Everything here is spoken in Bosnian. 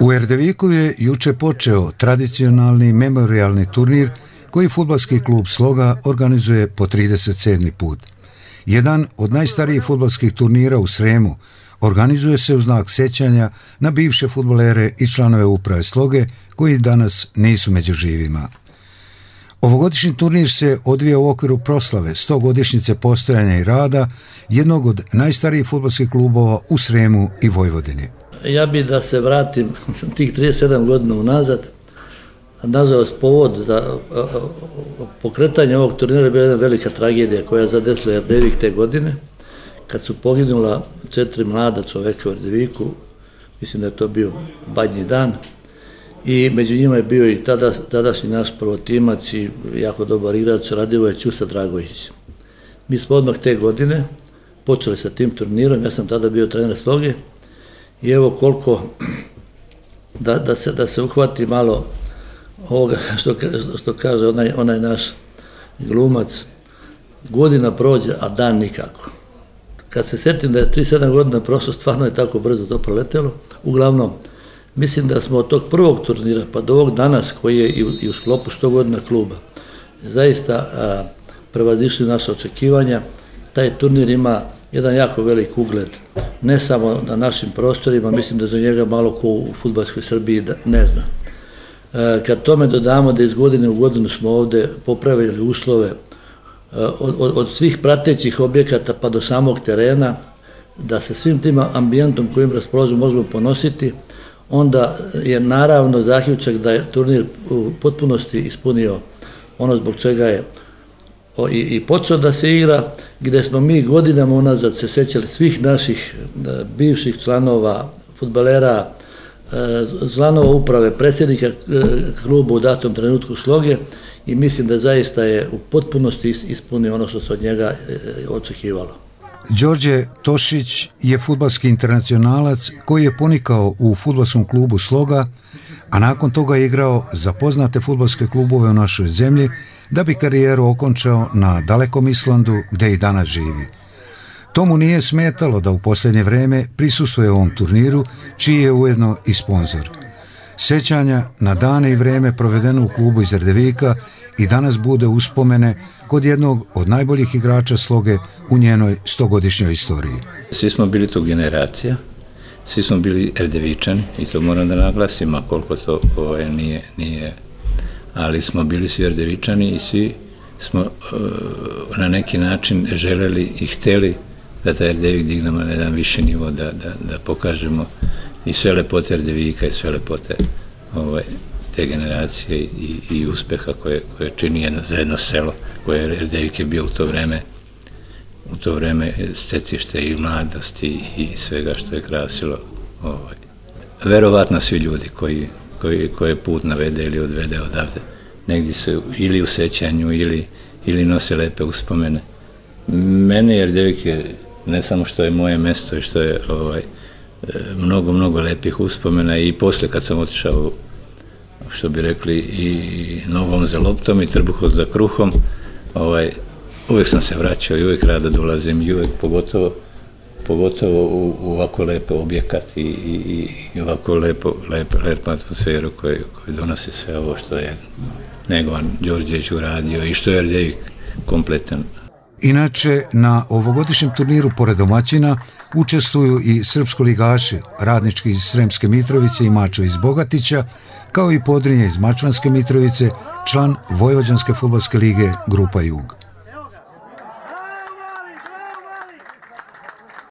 U Erdeviku je juče počeo tradicionalni memorialni turnir koji futbalski klub Sloga organizuje po 37. put. Jedan od najstarijih futbalskih turnira u Sremu organizuje se u znak sećanja na bivše futbolere i članove uprave Sloge koji danas nisu među živima. Ovogodišnji turnir se odvija u okviru proslave 100 godišnjice postojanja i rada jednog od najstarijih futbolskih klubova u Sremu i Vojvodini. Ja bi da se vratim tih 37 godina unazad. Nažalost, povod za e, e, pokretanje ovog turnira je bila jedna velika tragedija koja je zadesla Erdevik te godine, kad su poginula četiri mlada čoveka u Erdeviku, mislim da je to bio badnji dan, i među njima je bio i tada, tadašnji naš prvotimac i jako dobar igrač Radivoje Ćusa Dragojić. Mi smo odmah te godine počeli sa tim turnirom, ja sam tada bio trener sloge i evo koliko da, da, se, da se uhvati malo ovoga što, što kaže onaj, onaj naš glumac, godina prođe, a dan nikako. Kad se setim da je 37 godina prošlo, stvarno je tako brzo to proletelo. Uglavnom, mislim da smo od tog prvog turnira pa do ovog danas koji je i u sklopu 100 godina kluba zaista prevazišli naše očekivanja. Taj turnir ima jedan jako velik ugled, ne samo na našim prostorima, mislim da za njega malo ko u futbalskoj Srbiji ne zna. E, kad tome dodamo da iz godine u godinu smo ovde popravili uslove e, od, od, od svih pratećih objekata pa do samog terena, da se svim tim ambijentom kojim raspoložimo možemo ponositi, onda je naravno zaključak da je turnir u potpunosti ispunio ono zbog čega je i, i počeo da se igra, gde smo mi godinama unazad se sećali svih naših e, bivših članova, futbalera, e, članova uprave, predsjednika e, kluba u datom trenutku sloge i mislim da zaista je u potpunosti ispunio ono što se od njega e, očekivalo. Đorđe Tošić je futbalski internacionalac koji je ponikao u futbalskom klubu Sloga, a nakon toga je igrao za poznate futbalske klubove u našoj zemlji da bi karijeru okončao na dalekom Islandu gde i danas živi. Tomu nije smetalo da u posljednje vreme prisustuje ovom turniru, čiji je ujedno i sponsor. Sećanja na dane i vreme provedeno u klubu iz Erdevika i danas bude uspomene kod jednog od najboljih igrača sloge u njenoj stogodišnjoj istoriji. Svi smo bili tu generacija, svi smo bili erdevičani i to moram da naglasim, a koliko to ovaj, nije, nije, ali smo bili svi erdevičani i svi smo uh, na neki način želeli i hteli da taj erdevik dignemo na jedan viši nivo, da, da, da pokažemo i sve lepote erdevika i sve lepote ovaj, te generacije i, i uspeha koje, koje čini jedno, za jedno selo, koje je Erdevik je bio u to vreme u to vreme stecište i mladosti i svega što je krasilo. Ovaj. Verovatno svi ljudi koji, koji, koje put navede ili odvede odavde, negdje se ili u sećanju ili, ili nose lepe uspomene. Mene Erdevik je ne samo što je moje mesto i što je ovaj, mnogo, mnogo lepih uspomena i posle kad sam otišao što bi rekli, i nogom za loptom i trbuhom za kruhom. Ovaj, uvijek sam se vraćao i uvijek rada dolazim i uvijek pogotovo, pogotovo u, u ovako lepe objekat i, i, i ovako lepo, lepo, lepo atmosferu koju, koju donosi sve ovo što je Negovan Đorđević uradio i što je Erdejik kompletan. Inače, na ovogodišnjem turniru pored domaćina učestvuju i srpsko ligaši, radnički iz Sremske Mitrovice i Mačo iz Bogatića, kao i Podrinje iz Mačvanske Mitrovice, član Vojvođanske futbolske lige Grupa Jug.